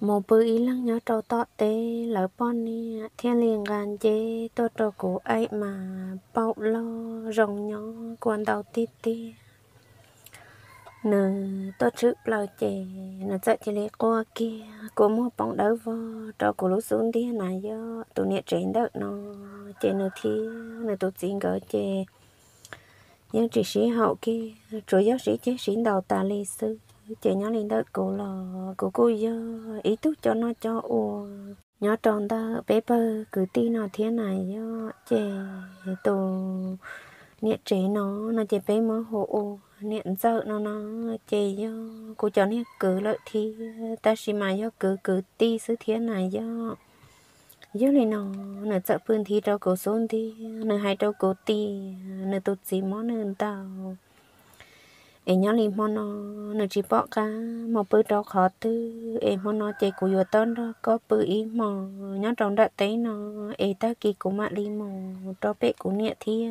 một bữa ý lăng nhớ trâu tọ tê lỡ bọn ni thiên liền gan chế, tôi trâu cổ ấy mà bao lo rồng nhó quan đầu tí tí nè tôi chữ bao chè nè chạy chỉ lấy qua kia. Cô mua bóng đỡ vô cho cổ lúc xuống đi này do tụi nhẹ trên đất nó chè nè thi nè tụi xin gỡ chè nhưng chỉ sĩ hậu kia chủ giáo sĩ chế sĩ đầu ta lê sư chị nhỏ lên đó cô là cô cô giờ ý thức cho nó cho ô nhỏ tròn ta, bé bơ, cứ ti nó thế này do chị tụ niệm chế nó nó chị bé mới hộ niệm sợ nó nó chị do cô cho nó cứ lợi thì ta chỉ mà do cứ cứ ti sự thế này do giờ này nó nó sợ phương thì đâu cổ xuống thì nó hay đâu cổ ti, nó tụt gì món nên tao em nhớ liền món nó nó chỉ bỏ cả một bữa đó khó tư em món nó chạy của vừa tớn đó có bữa ý mà nhớ trong đã thấy nó em ta kỳ của mạ đi mà cho bé của nhẹ thì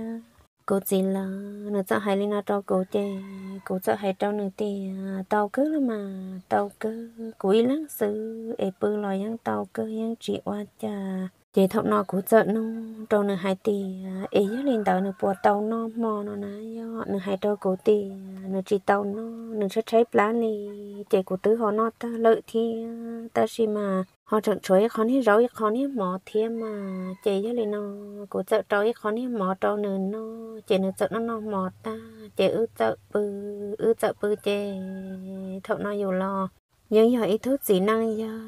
cô chỉ là nó sợ hay lên nó cho cô chơi cô sợ hay trong nửa thì tàu cứ là mà tàu cứ quý lắm sự em bữa lo những tàu cứ những chị qua cha chị thọ nó cũng sợ nó, trâu nó hai tỷ ấy lên tàu nó bùa tàu nó, mò nó nãy nửa hai trâu cổ tỷ à, nửa chỉ tàu nó nửa sẽ trái plan đi chị của tứ họ nó ta lợi thì à, ta chỉ mà họ trận chuối khó ní rau khó ní mò thêm mà. Chị với lên nó, của sợ trâu khó ní mò, trâu nữa nó, chị nửa sợ nó nó mò ta, chị ư sợ bự ư sợ bự chị thọ nó dù lo, nhưng giờ ý thức gì năng giờ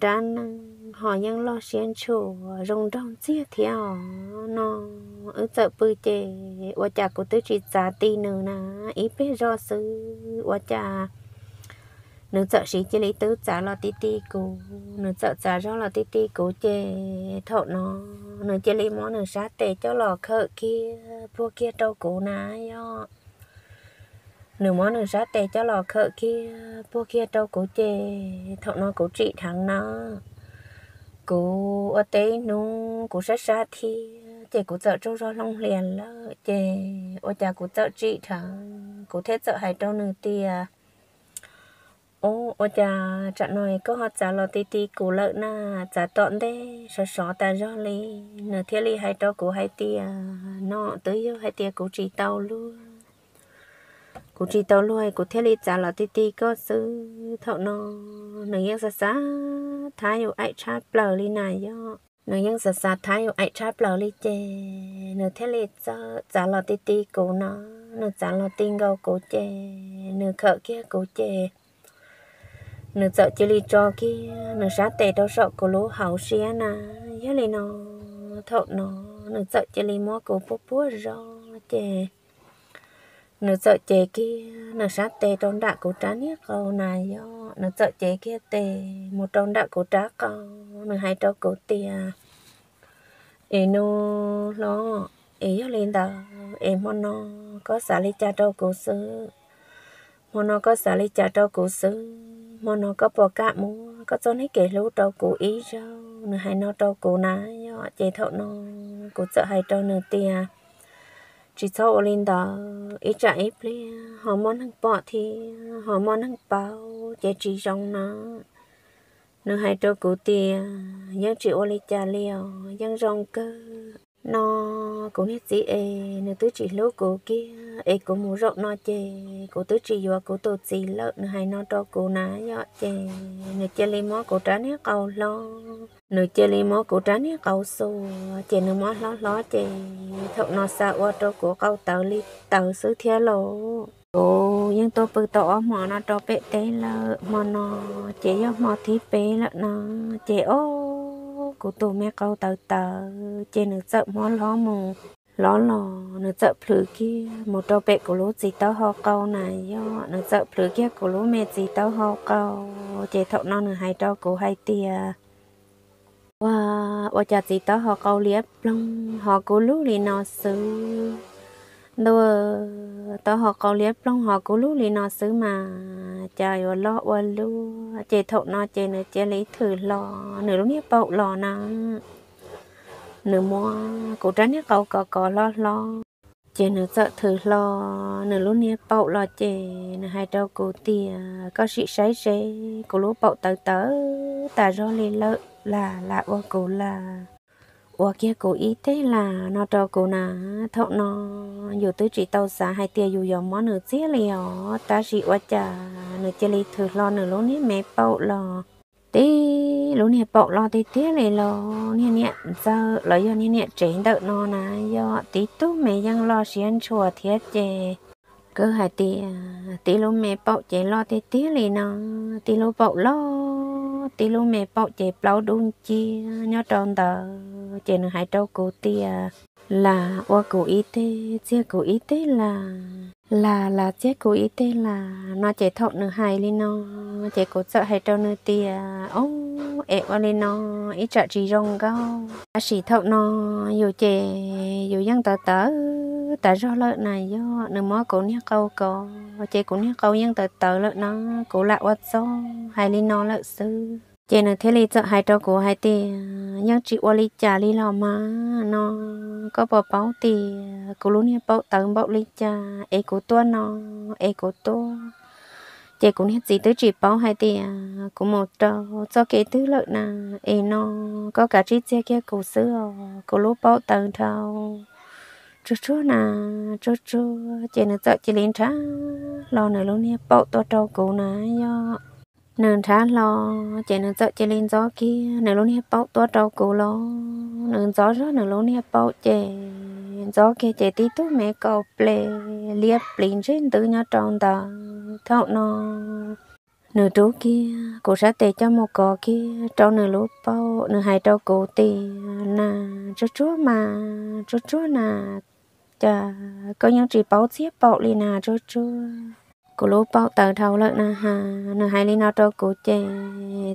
ra năng họ nhăng lo xiên chủ rong rong chia theo. Nó ở chợ bự chè ở chợ của tôi chỉ giá tì nữa nè ít biết do sự ở chợ nữ chợ sĩ chỉ lấy tứ giá lo tì tì cũ. Nữ chợ giá do lo tì tì cũ chè thọ nó. Nữ chỉ lấy món nữ sát tệ cho lò khợ kia pua kia đâu cũ ná yo. Nửa món nửa sát tệ cho lò khợ kia pua kia đâu cố chè thọ nó cố trị thắng nó cô ở đây nu cô sát sát thì chị cô sợ trong ra long liền là chị ở nhà cô sợ chị thằng cô thế sợ hai trong nửa tia à. ô, ở nhà trận này có họ trả lo tí tí cô lợi na trả tọn đấy sợ sợ ta ra li nửa thiết li hai trong cô hai tia nó tới yêu hai tia cô chỉ tàu luôn cô chỉ tàu lui cô thiết li trả lo tí tí, có sự thọ nó nương yên xa xa, thái yêu ai cha bờ li này yo? Nó những xa xa, thái yêu ai cha bờ li chê nó thế li trả trả lo tí tí cổ nó nó trả lo tin gâu cổ chê nó khở kia cổ chê nó sợ chỉ li cho kia nó sát tệ đâu sợ cổ lú hậu xía na nhớ li nó thọ nó nó sợ chỉ li mua cổ bố bố rồi chê nó sợ chế kia nó sát tê trong đạ cổ trá nhé câu này do nó sợ chế kia tê một trong đạ cổ trá câu nó hai trong cổ tia ý nó nó ý lên đó em mà nó có xả lý cha trong cổ sư mà nó có xả lý cha trong cổ sư mà nó có bỏ cả mua, có cho nó kể lú trong cổ ý rau nó hai nó trong cổ ná do chế thọ nó, cổ sợ hai trong nửa tia chỉ cho lên đó ít trả ít họ món hàng bỏ thì họ món hàng bao chỉ chỉ trong nó. Nó hai trâu cụ tiền nhưng chỉ ô li cha liều nhưng rong cơ nó cũng hết gì ê nó tứ chỉ lỗ cổ kia. Ê cổ mù rộng nó chê cổ tứ chỉ vừa cổ tổ chỉ lợn nó hay nó cho cổ ná dọ chê. Nó chê li mó cổ trán hết cầu lo nó chê li mó cổ trán hết cầu xô. Chê nó mó lo lo chê thậu nó xa qua cho cổ cầu tàu li tàu sứ theo lỗ, cổ nhưng tôi bự tổ mỏ nó cho bệ tế lợ, mà nó chê do mà thí bê lợ nó. Chê ô cô tô mẹ câu tờ tờ trên nước chợ mò ló mù, ló lò nước chợ phử kia. Một trâu bệ của lũ gì tao ho câu này, do nước chợ phử kia của lũ mẹ gì tao ho câu chế thọ non nước hai trâu của hai tia và và chả gì tao ho câu liếp lông họ của lũ thì nó xứ đâu tao họ câu liếp long họ cố lú thì nó xứ mà trời ơi, lo ơi lu chế thọ nó chế nữa chế lấy thử lò, nửa lúc nếp bậu lò nè. Nửa mua cổ tránh nếp cầu có có lo lo. Chế nửa sợ thử lò, nửa lúc nếp bậu lò chế nửa hai trâu cổ tìa có sự sấy sấy cổ lúc bậu tớ tớ ta do lì lợ, là là, ô cổ là ủa, kia cô ý thế là nó cho cô nà thọ nó dù tới chỉ tàu xa hai tia dù dòng món nửa chia liều ta chỉ ủa chả nửa chia li thử lo nửa lúc nít mẹ bậu lo tí lúc nè bậu lo tí tía này lo nè nè, giờ lo do nè nè chén đợt nó nà, do tí tú mẹ đang lo xiên chùa thiết chè. Cứ hai tia tí lúc mẹ bậu chè lo tí tía này nó tí lúc bậu lo tí lúc mẹ bọc chế bảo đúng chi, nhớ tròn tờ, chế nó hai trâu cô tia là ô cụ y tế chia cụ y tế là là là chia cụ y tế là nó chế thọ nửa hai lên nó chế cổ sợ hay trâu nửa tia ô ẹ qua lên nó ít trợ trì rong cao à sĩ thọ nó, dù chế dù dân tờ tờ tờ do lợi này do nửa mó cổ nhá câu có chế cổ nhá câu dân tờ tờ lợi nó cổ lạ qua số hai lên nó lợi sư chị nó thế này cho hai trâu của hai tì. Nhưng chị ô lý trả lý lò mà. Nó có bỏ báo tì. Cô luôn hết báo tầng báo lý trả ê của tôi nó, ê của tôi chị cũng hết gì tới chị báo hai tì. Của một trâu cho cái thứ lợi nè ê nó có cả chị xe kia cổ xưa. Cô lúc báo tầng thâu chú chú nè chú chú. Chị nó sợ chị lên trả lo này luôn hết báo tôi trâu cổ nà. Do nương thả lo chạy nương sợ chạy lên gió kia. Nương luôn hiệp bao tua trâu cổ lo. Nương gió rất nương luôn hiệp bao chạy gió kia chạy tí tu mẹ cầu ple liệp liền trên từ nhà tròn ta thọ nó nửa trú kia cổ sát tệ cho một cò kia. Trâu nửa lúa bao nửa hai trâu cổ tì. Nà chú chú mà chú chú nà. Chà, có những chỉ bao xếp bao liền nà chú chú cô lú bao tờ thâu lợn nè hà nè, hai lý nó cho cô chè.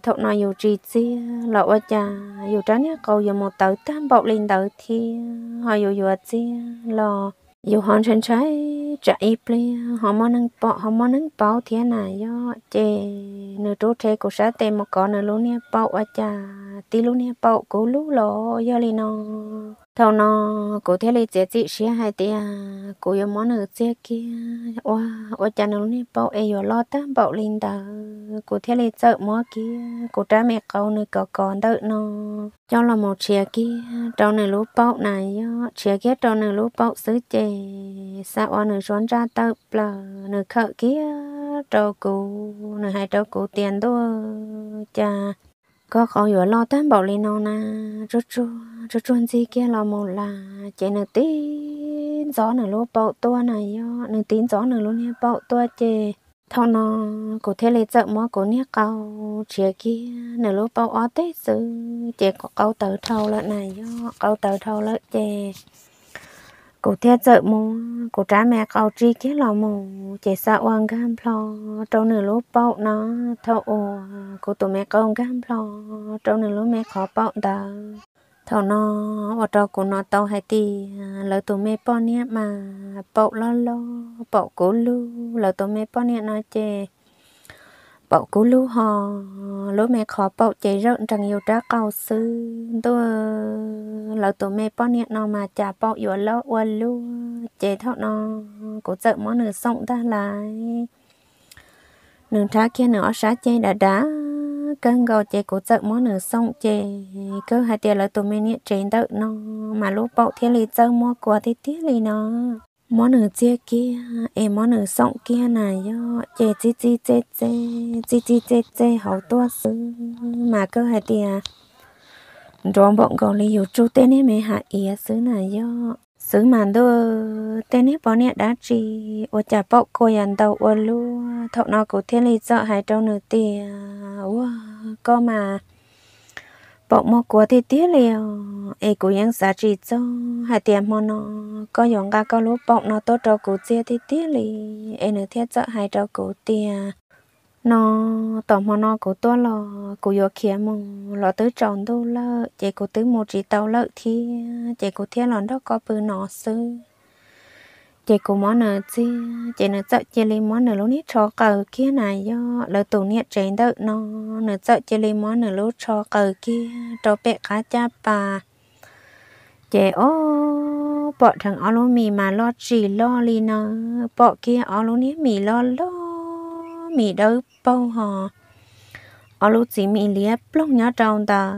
Thọ nó dù trì xí lọ quá cha dù trái nhá, cầu dù một tờ tam bọc lên tờ thì họ dù dù xí lọ dù hòn trên trái chạy ple họ mong nâng bọ, họ mong nâng bao thế này do chè. Nửa trố thế cô sát tem một con nửa lú nè bao quá cha tí lú nè bao cô lú lọ do lên nó thâu nó, cụ thế lấy chế chị xía hai tia à, cụ yêu món ở chế kia. Oa oa cha nó nè, bảo ai yêu lo ta, bảo linh ta cụ thế lấy chợ món kia. Cụ cha mẹ câu nơi có còn đợi nó, cho là một chia kia. Trong này lúc bảo này yo chia kia trong này lúc bảo xứ chè. Sao oa nơi xoắn ra tơ, bờ nơi khợ kia. Trâu cụ nơi hai trâu cụ tiền đua. Cha có khó yêu lo ta, bảo linh nó na, rút rút cho rất gì kia là một là chế nửa tín gió nửa lúa bậu tua này yo nửa tín gió nửa lúa nha bậu tua chế thâu nó có thể lấy chợ mua có nha câu chế kia nửa lúa bậu ó tết sự chế có câu tờ thâu lại này yo câu tờ thâu lại chế cụ theo chợ mua cụ trả mẹ câu chi kia là một chế sợ oan gam plo trong nửa lúa bậu nó thâu ồ tụi mẹ câu gam plo trong nửa lúa mẹ khó bậu ta thầu nó ở trong của nó tàu hay tì à, lỡ tụi mẹ bao nè mà bao lo lo bao cố lu lỡ tụi mẹ bao nè nói chè bảo cú lu họ lỡ mẹ khó bảo chè rợn chẳng nhiều trả cầu sư tôi lỡ tụi mẹ bao nè nó mà chả bảo yếu lo uẩn lu chè thọ nó, cố sợ món nửa sống ta lại. Nửa trả kia nửa sá chè đã đá cơn gò chạy cổ trợ món nửa sông chạy cơ hai tiền là tụi mình nhận trên đợi nó mà lúc bảo thiên lý chơi mua quà thì tiếc lý nó món nửa chia kia em món nửa sông kia này yo chè chi chi chê chê chi chi chê chê hậu tua sư mà cơ hai tiền rồi bọn gò lý hiểu chú tên em mẹ hạ ý sư này yo sư mà đô, tên hết bọn nè đã trì. Ô chả bọc cô ăn đầu ô lu thọ nó cổ thiên lý dọ hai trâu nửa tì ô có mà bọc mô của thì tiếc liều ê cũng yên giá trị cho hai tiền mô nó. Có dọn cả có lúa bọc nó tốt cho cổ chia thì tiếc lì. Ê nữa thiết dọ hai trâu cổ tiền nó tỏ mà nó của tôi là cụ vô kia mà là tứ tròn đâu là chỉ cụ tứ một chỉ tàu lợi thì chỉ cụ thiên là đó có bự nó sư. Chị cũng món nợ chi chị nợ sợ chị lên món nợ lúc nít cho cờ kia này do, lỡ tủ nhiệt trên đợi nó, nợ sợ chị lên món nợ lúc cho cờ kia, cho bé cá cha bà. Chị ô bọn thằng alo mì mà lo chỉ lo li nó bọn kia alo nít mì lo lo mì đâu bao hò ở lúc chỉ mì lia plong nhá trong ta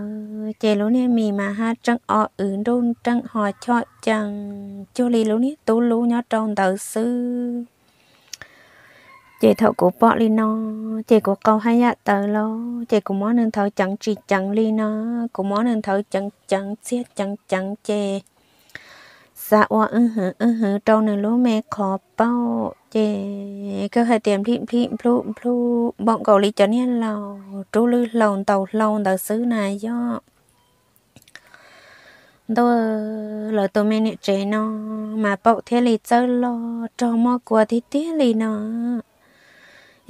chè lúc này mì mà ha trăng ở ừ đôn trăng họ cho chẳng cho li lúc này tú lúa nhá trong tờ sư chè thợ của bọ li nó chè của câu hay dạ tờ lo chè của món nên thợ chẳng chỉ chẳng li nó của món nên thợ chẳng chẳng chết chẳng chẳng chè dạ oa ừ hử ừ hử trâu này lúa mẹ khó bao chè cơ hệ tiệm thịm thịm plu plu bọn cầu lý cho nên lầu trú lư lầu tàu lầu tàu xứ này do tôi lời tôi mẹ nè trẻ nó mà bậu thế lì chơi lo cho mò qua thì tiếc lì nó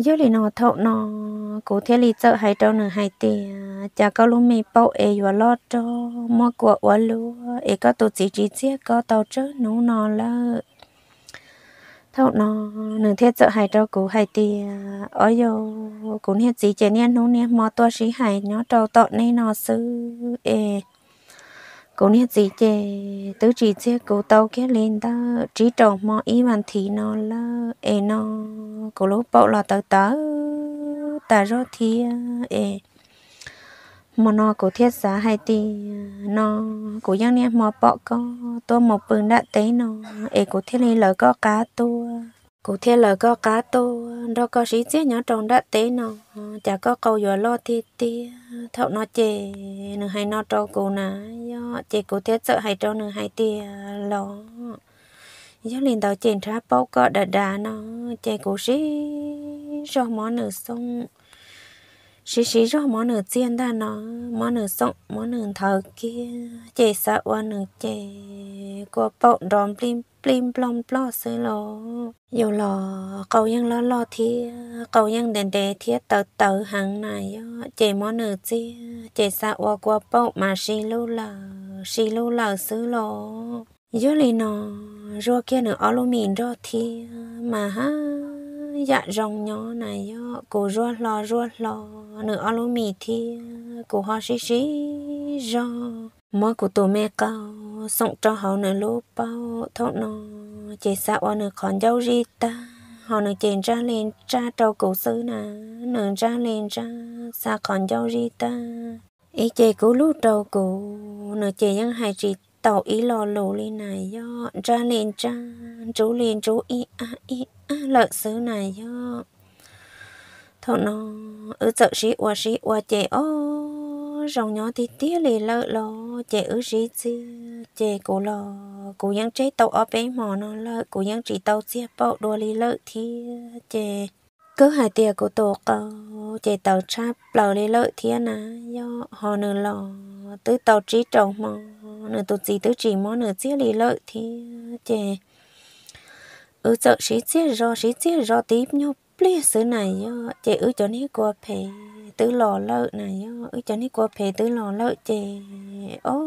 giờ lì nó thọ nó cụ thế lì chợ hai trâu nửa hai tì chả có lúc mi bảo e vừa lo cho mua của quá lúa e có tổ chức chỉ chia có tàu chứ nấu nó là thọ nó nửa thế chợ hai trâu cụ hai tì ở yo cụ nè gì chỉ nè nấu nè mò to sĩ hai nó trâu tọ nè nó sư e cô nè gì chè tứ chỉ chè cô tàu kia lên ta chỉ trồng mò ý bàn thì nó là ê, nó, cô lúc bảo là tàu tớ. Ta rồi thì ê. Mà nó cô thiết giá hay thì nó, cô giang nè, mò bọ có tôi một bừng đã tế nó. Ê, cô thiết lên lỡ có cá tua cụ thể là có cá tô đó có sĩ chết nhỏ tròn đã tế nó ờ, chả có câu giờ lo thì thì thợ nó chè nửa hay nó trâu cụ nà, do chè cụ thể sợ hay trâu nửa hay tia lo do liền tàu chèn trá bao có đà đà nó chè cụ sĩ cho món nửa sông. Sĩ sĩ cho món nửa chiên ta nó món nửa sông món nửa thờ kia, chè sợ qua nửa chè qua bao đòn plim plim plom plo sơ lo dù lo cầu yang lo lo thì cầu yang đèn đè thi, tờ tờ hàng này chế món nửa chi chế sa qua qua bộ mà xì lu là xì lu là sơ lo dù li nó rồi kia nửa alumin lu rồi thì mà ha dạ rong nhỏ này yo cô rua lo rua lo nửa alumin lu thì cô ho xí xí rồi mỗi của tổ mẹ cao sống cho họ nè lô bao. Thọ nó, chỉ sợ ở nè còn dâu ri ta? Họ nè chèn ra lên ra trâu cổ sư nè nè ra lên ra xa còn dâu ri ta? Ý chè cú lú trâu cổ nè chè nhân hai chị tàu ý lò lù lên này do. Ra lên ra chú lên chú ý à ý a lợi sư này do. Thọ nó ở chợ sĩ qua sĩ qua chè ô rồng nhỏ thì tía lì lợ lo chè ứ gì chứ chè cổ lò cổ yang chế tàu ở bên mò nó lợ cổ yang chỉ tàu xe bao đua lì lợ thì chè cứ hai tia cổ tổ cầu chè tàu chắp lờ lì lợ thì nà, do họ nửa lò, tứ tàu trí trồng mò nửa tụ gì tứ chỉ mò nửa chia lì lợ thì chè ứ sợ sĩ chia rò sĩ chia rò tiếp nhau plia xứ này do chè ứ cho ní qua phê tứ lò lợ này ư cho ní qua phê tứ lò lợ chè. Ô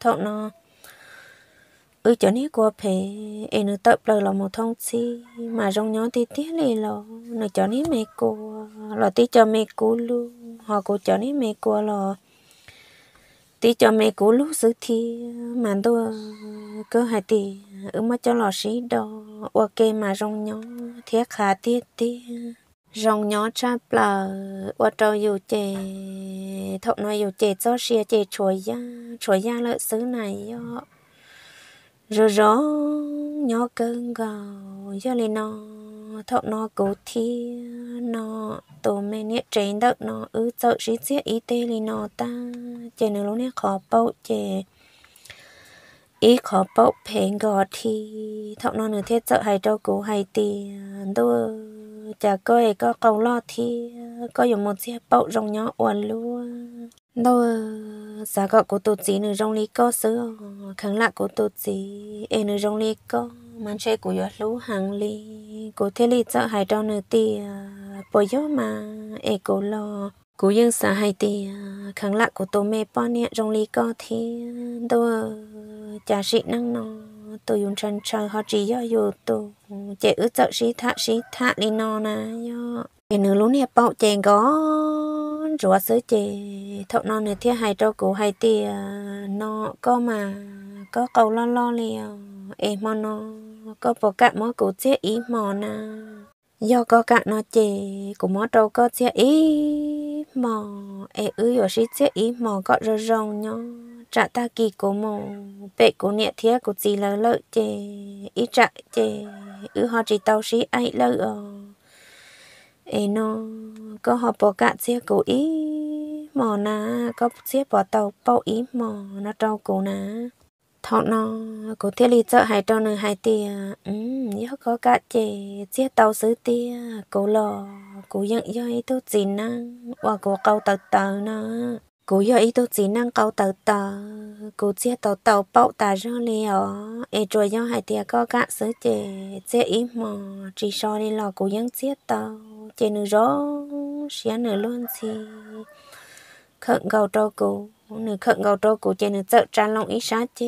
thọ nó ư cho ní qua phê. Em nó tập lời là một thông si mà rong nhó tí tía lì lò. Nó cho ní mẹ cô lò tí cho mẹ cô luôn họ cô cho ní mẹ cô lò. Tí cho mẹ cô lúc xử thi. Mà tôi cơ hai tí, ư mà cho lò sĩ đó ok mà rong nhó. Thiết khá tiết tiết rong nhỏ cha bờ ở trâu dù chè thọ nói dù chè cho xia chè chuối ya chuối ya lợi xứ này yo rồi rõ nhỏ cơn gào cho lên nó thọ nó cố thi nó tổ mẹ nhẹ trên đất nó ư sợ sĩ xia y tế lên nó ta. Chè nữa lúc này khó bao chè ý khó bao phèn gò thì thọ nó nửa thiết sợ hay trâu cố hay tiền đôi chả coi có cầu lo thì có dùng một chiếc bậu rong nhỏ uốn luôn đâu, giá gạo của tụt gì nữa rong lý có sứ kháng lại của tụt gì em nữa rong lý có mang xe của giọt lũ hàng ly của thế lý sợ hai trâu nữa tì, bồi gió mà em cổ lo. Cú dân xã hai tì, kháng lại của tổ mẹ bao nè rong lý có thì đâu, chả sĩ năng nó tôi dùng chân trời họ chỉ cho dù tôi ừ, chế ước sợ sĩ thạ sĩ thạ đi nó nè do. Cái nữ lúc này bao chèn có rửa sữa chè thọ non này thiết hai trâu cổ hai tia nó có mà, có cầu lo lo liền em mà nó có bộ cạn mỗi cụ chế ý mò na do có cạn nó chè của mỗi trâu có chế ý mò em ư rồi sĩ chế ý mò có rơ rong nhau trả ta kỳ cố mò bệ cố nhẹ thế cố gì lỡ lỡ chê ý trả chê ư họ chỉ tàu sĩ ai lỡ ờ ê nó có họ bỏ cả xe cố ý mò na có xe bỏ tàu bao ý mò nó trâu cổ na. Thọ nó cổ thiết lý chợ hai trâu nửa hai tia ừ nhớ có cả chê xe tàu sứ tia cổ lò cổ nhận dây ý tốt gì năng và cổ câu tàu tàu na cô giờ ít tốt gì năng câu tàu tàu cô chia tàu tàu bao tà ra liều ê à. rồi do hai tia có cả sớ chè chè ít mà chỉ so đi lò cô vẫn chia tàu chè nửa rõ xé nửa luôn chi khẩn cầu trâu cô nửa khẩn cầu trâu cô chè nửa chợ tràn lòng ý sát chè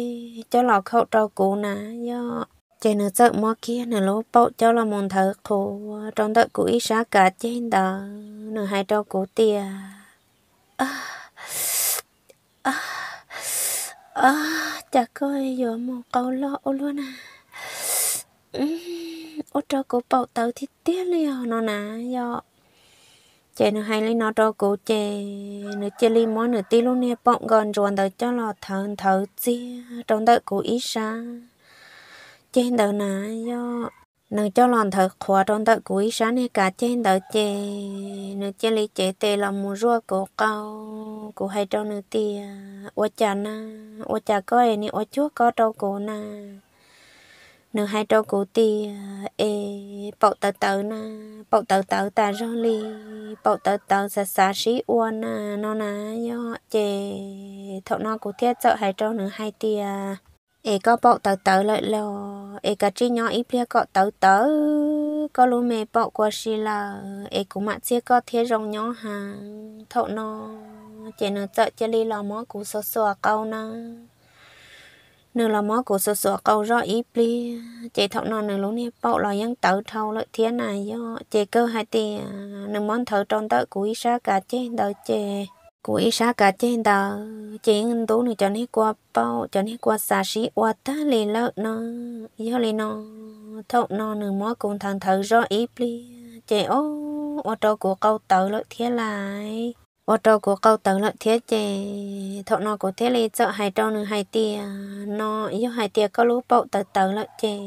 cho lò khẩu trâu cô nà do. Chè nửa chợ mua kia nửa lỗ bộ cho lò mòn thở khổ trong đợi cô ý sát cả trên đó nửa hai trâu cô tia. À, à, à, chả coi giờ một câu lo luôn à. Ô trâu cô bầu tàu thì tiếc liền à, nó nà do chè nó hay lấy nó cho cô chè nó chè li món nó tí luôn nè bọn gần rồi đợi cho lò thở thở chi trong đợi cô ít xa trên đợi nà do nó cho lòng thở khóa trong đợi quý sáng này cả trên đời chè nó chè lý chê tê là mua rua cổ cao cổ hay trong nó tia ô chà na ô chà có ấy ni ô chúa có trong cổ na, nửa hay trong cổ tì ê bậu tờ tờ na bậu tờ tờ ta rô li bậu tờ tờ sa sa sĩ uôn na, nó na yo chè. Thọ nó cổ thiết chợ hai trong nửa hai tia e có bậu tờ tờ lại lo e cả chi nhỏ ít bia có tờ tờ có lúc mẹ bậu qua xì là e cũng mặc chiếc có thiết rong nhỏ hàng. Thọ nó chỉ nửa chợ chỉ li lò mó cụ sơ sơ câu nó nửa là mó của sơ sơ câu rõ ít bia. Chị thọ nó nửa lúc này bảo là vẫn tự thâu lợi thế này do chị cơ hai tiền nửa món thợ tròn tớ của ít xa cả trên đời chị sa cả trên đời trên ngân này nửa cho nên qua bao, cho nên qua xa xí qua ta lì lợ nó do lì nó thọ nó nửa mó cùng thằng thợ rõ ít pli chị, ô ô trâu của câu tự lợi thiết lại. Ô trâu của câu tầng lợi thiết chè. Thọ nó của thế lý chợ hai trâu nữa hai tia nó yêu hai tia có lú bậu tờ tờ lợi chè.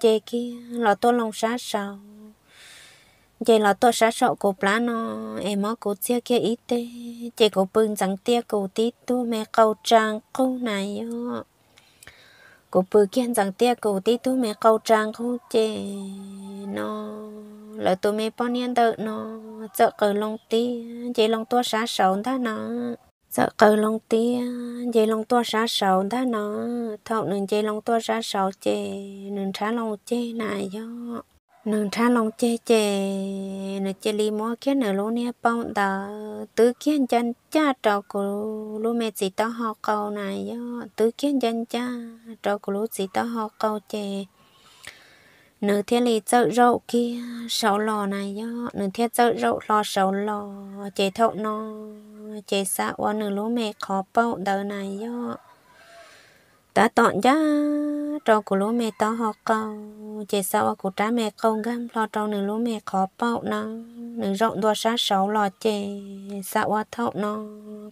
Chè kia là tôi lòng sát sầu chè là tôi sẽ sợ của plá nó, em mới của chia kia ít tê chị của bưng chẳng tia của tí tu mẹ câu trang câu này yo của bưng kia chẳng tia của tí tu mẹ câu trang câu chị nó. Là tôi mẹ bao nhiêu đợt nó, sợ cờ lông tí chỉ lông tua xá sợ ta nó. Sợ cờ lông tí chỉ lông tua xá sợ ta nó. Thọ nên chỉ lông tua xá sợ chị nên trả lông chị này yo nương xá lòng chê chê nương chê li mua kia nương lô nè bông tờ tứ kiến chân cha trò của lô mẹ chỉ tao họ câu này do tứ kiến chân cha trò của lô chỉ tao họ câu chê nửa thiên li chợ rậu kia, sáu lò này do nửa thiên chợ rậu lò sáu lò chế thậu nó chế xã qua nửa lô mẹ khó bao đời này do ta tọn giá trâu của lúa mẹ tao họ câu chế sau của trái mẹ câu gam lo trâu nửa lúa mẹ khó bao nó. Nửa rộng đua sát sáu lò chè sau qua thọ nó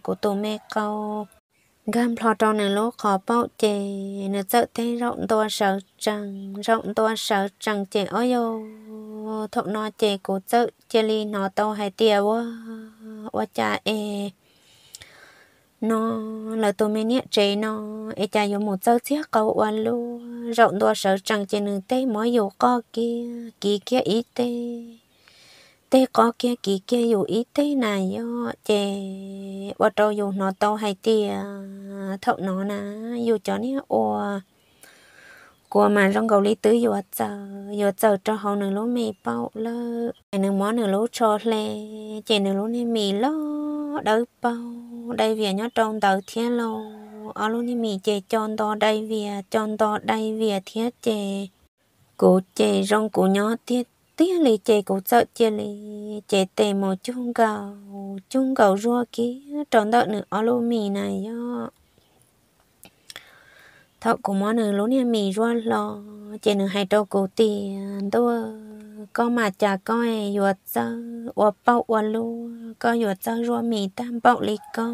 của tổ mẹ câu gam lo trâu này lúa khó bao chè nó sợ thế rộng to sợ chẳng rộng to sợ chẳng chè. Ôi yo thọ nó chè của sợ chè li nó tao hay tia quá quá cha e nó là tôi mới nhớ chè nó. Ấy cha dùng một dấu chiếc cầu oan lu rộng đua sở chẳng trên nửa tê mới dù co kia kia kia ít tê tê có kia kỳ kia dù ý tê này yo chè. Và trâu dù nó to hay tia à, thợ nó nà, dù cho ní ô của mà trong cầu lý tứ dù à chờ dù à chờ cho họ nửa lúa mì bao lơ. Nửa món nửa lúa cho lê chè nửa lúa này mì lo đỡ bao đây về nhớ trong tờ thiên lô. Ở luôn như mì chè tròn to, đây về tròn to, đây về thiết chè. Cụ chè rong cụ nhỏ thiết, tiếc lì chè cụ sợ chè lì chè tè một chung gạo chung gạo rua kia tròn đợt nữa alo mì này yo thọ của món nữa lúc như mì rua lo chè nữa hai trâu cụ tiền tôi có mà chả có ai yuột cho và bao và lu có yuột cho rua mì tam bao lì có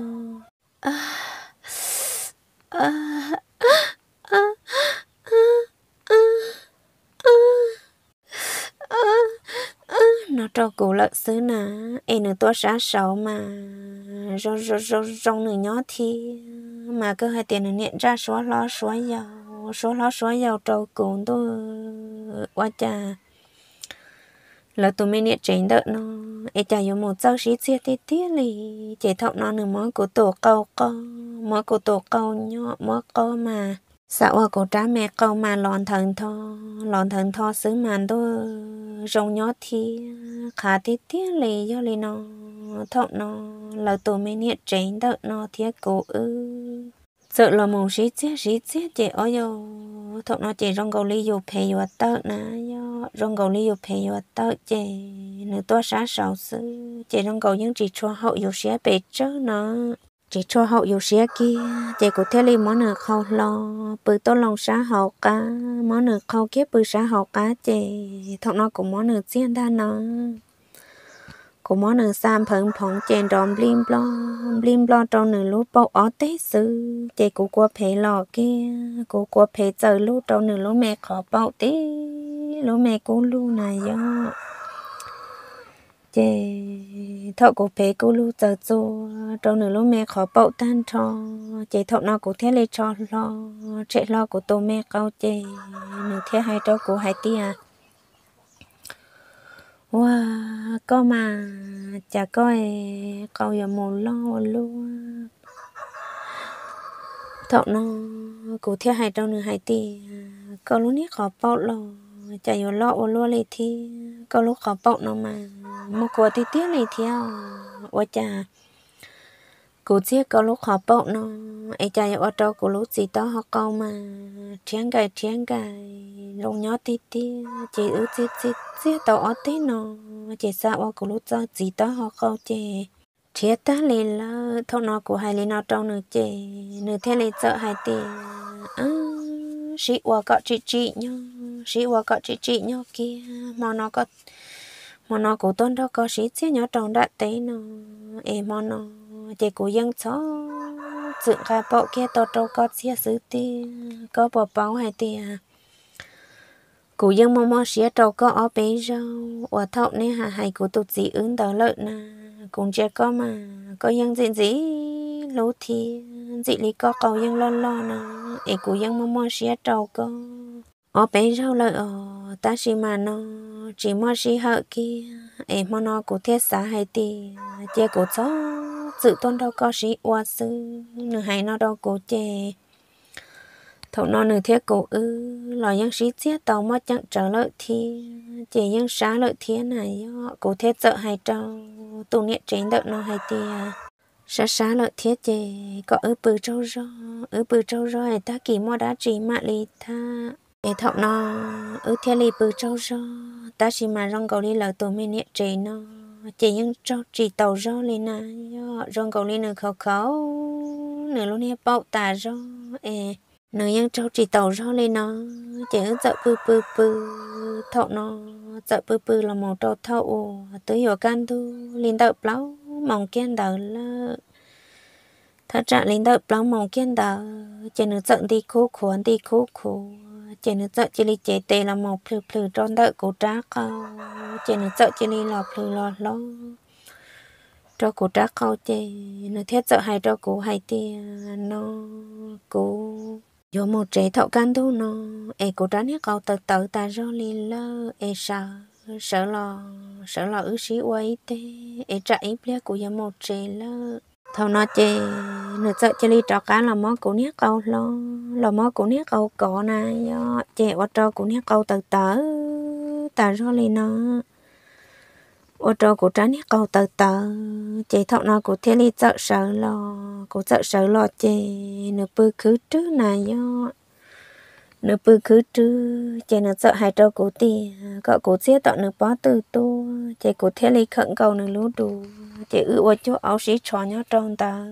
nó cho cụ lợi xứ nà em nữa tôi sáng sáu mà. Rong rong rong rong nữa nhỏ thì mà cứ hai tiền nữa nhận ra số lo số giàu số lo số giàu trâu cụ tôi quá cha là tụi mình nhận chính đợt nó ai chả có một giáo sĩ chia tí tí lì. Chỉ thọ nó nữa mỗi của tổ câu co mỗi của tổ câu nhọ, mỗi co mà. Sợ ở cổ trả mẹ câu mà lòn thần tho lòn thần tho xứ màn tôi rong nhó thì khá tí tí lì do lì nó. Thọ nó là tụi mình nhận chính đợt nó thiết cổ ư. Sợ là một sĩ chết sĩ chết chị ở yo thọ nó chị rong gầu ly dù phê dù tớ nè yo rong gầu ly dù phê dù tớ chị nữ tôi sáng sầu sư chị rong gầu những chỉ cho hậu dù xé bể chớ nó chỉ cho hậu yêu xé kia chè cụ thể li món nợ khâu lo bự to lòng xã hậu, cá, món nợ khâu kia bự xã hậu, cá chè thọ nó cũng món nợ riêng đa nó cô món nợ sam phận phẳng, chèn đòn blim blo blim blo trong nửa lúa bao ở té sư chè cô qua phê lò kia cô qua phê chờ lúa trong nửa lúa mẹ khó bao tí. Lúa mẹ cô lúa này yo chè thọ cổ phê cô lu chờ cho trong nửa lúc mẹ khó bao tan cho chè thọ nó cô thế lấy cho lo chạy lo của tô mẹ câu chè nửa thế hai cho cổ hai tia wow có mà chả có câu giờ một lo luôn thọ nó cổ thế hai trong nửa hai tia có lúc nít khó bậu lo chả có lo ô lo lấy thì có lúc khó bậu nó mà một quả thì tiếc này theo ôi cha cô chiếc có lúc họ bốc nó ai cha ở đâu cụ lúc gì đó họ câu mà chén gài chén gài lông nhỏ tí tí chị ứ chị chị chị tàu ở tí nó chị sao ở cụ lúc cho gì đó họ câu chị chia ta lên là thâu nó của hai lên nó trong nửa chị nửa thế lên sợ hai tí à sĩ qua có chị chị nhau sĩ qua có chị chị nhau kia mà nó có mà nó cũng tôn đó có sĩ chị nhỏ trong đã tí nó em mà nó chỉ cũng dân chó dựng ra bộ kia, tổ trâu có xe xứ ti có bộ báo hay ti à. Cụ dân mong mong xe trâu có ở bế rau và thọ nên hà hay cô tụt gì ứng đó lợi nè à. cũng chưa có mà, có dân gì gì lú thì dị lý có cầu dân lo lo nè em cụ dân mong mong xe trâu có ở bé rau lợi ở ta chỉ mà nó, chỉ mong chỉ hợ kia. Em mong nó cũng thiết xã hay thì chế cổ chó sự tôn đâu có sĩ oa sư nửa hay nó đâu cổ chè. Thầu nó nửa thiết cổ ư lo những sĩ thiết tàu mất chẳng trở lợi thi chỉ những xá lợi thế này cổ thiết sợ hay trâu tụ niệm trên đợi nó hay thì xá xá lợi thiết chè, có ư bự trâu ro, ư bự rô rò ta kỳ mua đá chỉ mạ lì tha. Để thọ nó ư theo lì bự trâu ro, ta chỉ mà rong cầu đi là tụi mình nhẹ chế nó chỉ những trâu chỉ tàu rò lên nè rong cầu lên nửa khẩu khẩu nửa lúc này bậu tà rò ê nửa những trâu chỉ tàu rò lên nó. Chỉ ứng sợ bư bư bư. Thọ nó sợ bư bư là một trâu thọ, tới giờ can tu lên đợi plau mong kiên đợi là thật ra lên đợi plau mong kiên đợi. Chỉ nửa giận đi khô khổ đi khô khổ chỉ nửa sợ chỉ li chế tê là một phừ phừ tròn đợi cổ trá cao, chỉ nửa sợ chỉ li là phừ lo lo cho cổ trá câu chê, nó thiết sợ hay cho cổ hay tiền nó cổ vô một trẻ thọ can thu nó. E cổ trá nhé câu tự tự ta cho li lơ e sợ sợ lo sợ lo ứ sĩ quay tê. E trả ít bia của vô một trẻ lơ. Thầu nó chê nửa sợ chê li trọ cá là mó của nét câu lo là mó của nét câu cỏ này do, chê qua trò của nét câu từ tớ ta do li nó ô trò của trái nét cầu từ tờ chạy thọ nó của thế li sợ sợ lo của sợ sợ lo chê nửa bư khứ trước này do. Nửa bư khứ trước chạy nửa sợ hai trò của tì cọ của xe tọ nửa bó từ tu chạy của thế li khẩn cầu nửa lú đủ chạy ư ô chỗ áo sĩ trò nhau trong ta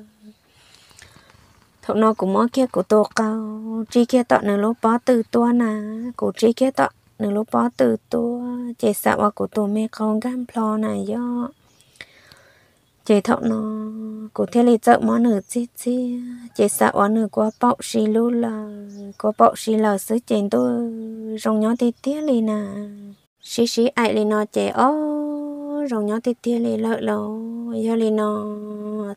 thọ nó của mó kia của tổ cao. Chỉ kia tọ nửa lú bó từ tua nà. Của chỉ kia tọ nửa lúc bó từ tua chế sợ vào của tôi mẹ con gan plo này do. Chế thọ nó, của thế lý chợ món nửa chi chi. Chế sợ vào nửa qua bọc xì lú là qua bọc xì là sứ chén tôi rong nhỏ thì tía lì nà. Xí xí ai lì nó chế ô rong nhỏ thì tía lì lợi lâu giờ lì nó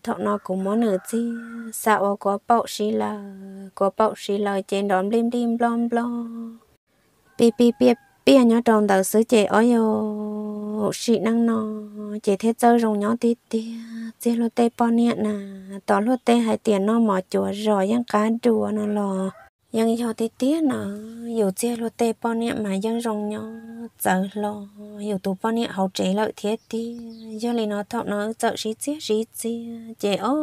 thọ nó cũng món nửa chi. Sợ có bọc xí là có bọc xí là trên đón lim lim blom blom pi pi pi pi nhớ trong đầu sứ chị ở yo chị năng nó chị thế chơi rồng nhỏ tí tí. Chế lô tê bao nhiêu nè tỏ lô tê hai tiền nó mỏ chùa rồi yang cá chùa nó lò. Yang cho tí tí nè dù chế lô tê bao nhiêu mà yang rồng nhỏ chơi lò. Dù tụ bao nhiêu hậu chế lợi thế tí giờ li nó thọ nó chơi xí chế xí chế chị ô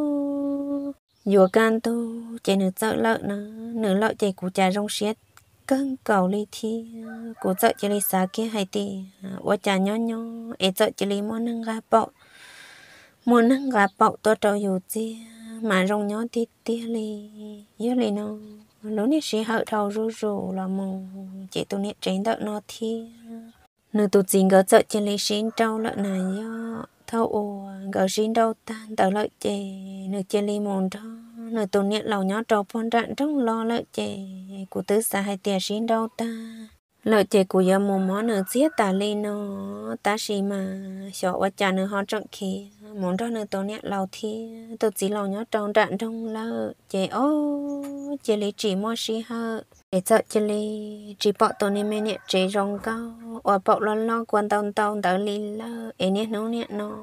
dù can tu chị nữ chơi lợi nó nữ lợi chị của cha rong xiết cân cầu li thi à, của sợ chế li xa kia hay tì ở à, cha nhó nhó ấy sợ chế li muốn nâng gà bọ. Muốn nâng gà bọ tôi trâu dù chi mà rong nhó thì tí li yếu li nó lúc này sẽ hậu thâu rú rú là mù, chỉ tụi nét tránh đợi nó thi. Nữ tụi chính gỡ sợ chế li xin trâu lợi này do thâu ồ gỡ xin đâu tan tờ lợi chè nữ chế li mòn đó nữ tổ niệm lầu nhỏ trâu phong rạn trong lo lợi chè của tứ xã hai tiền xin đâu ta. Lợi chè của giờ mồm mó nữ giết ta lên nó ta xì mà sợ quá cha nữ họ trọng khí muốn cho nữ tổ niệm lầu thì tụi chỉ lầu nhỏ trâu rạn trong lo chè ô chè li chỉ mua xì hơ. Để sợ chè li chỉ bỏ tổ niệm mẹ niệm chè rong cao. Ở bỏ lo lo quan tâm tâm tới lý lơ em niệm nó niệm nó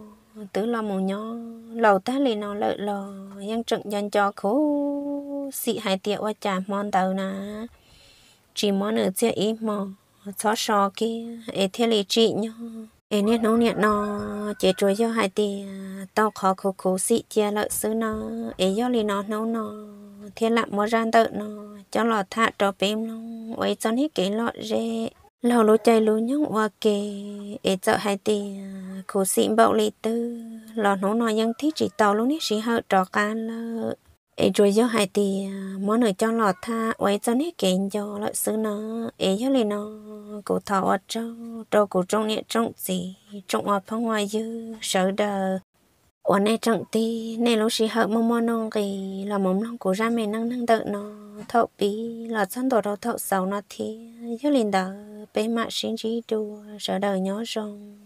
tự lo mù nhỏ lầu ta lì nó lợi lò nhân trận dân cho khổ xị hai tiệu qua chả mòn tàu nà. Chỉ món ở chia ít mò xó xò kia, ế thế lì chị nhá ế nè nấu nè nó chế chuối cho hai tiệu tao khó khổ khổ xị chia lợi xứ nó ế do lì nó nấu nó thế lạ mua ra tự nó cho lò thả trò bếm nó ấy cho hết cái lọ rê lâu lối chạy lối nhung hoa kề ế chợ hai tỷ khổ xịn bạo lì tư lò nó nói nhân thiết chỉ tàu lúc nít chỉ hợ trò can lơ ế rồi do hai tỷ món ở cho lọt tha quay cho nít kiện cho lợi xứ nó ế cho lì nó cổ thọ ở trâu trâu cổ trong nhẹ trong gì trong hoa phong hoa dư sợ đờ ở này trọng ti này lúc chỉ hợ mông mông nông kì là mông lòng cổ ra mẹ năng năng tự nó thọ bí là chân đồ đầu thọ sầu nó thì cho linh đã bé mạ sinh chỉ đùa sợ đời nhớ rong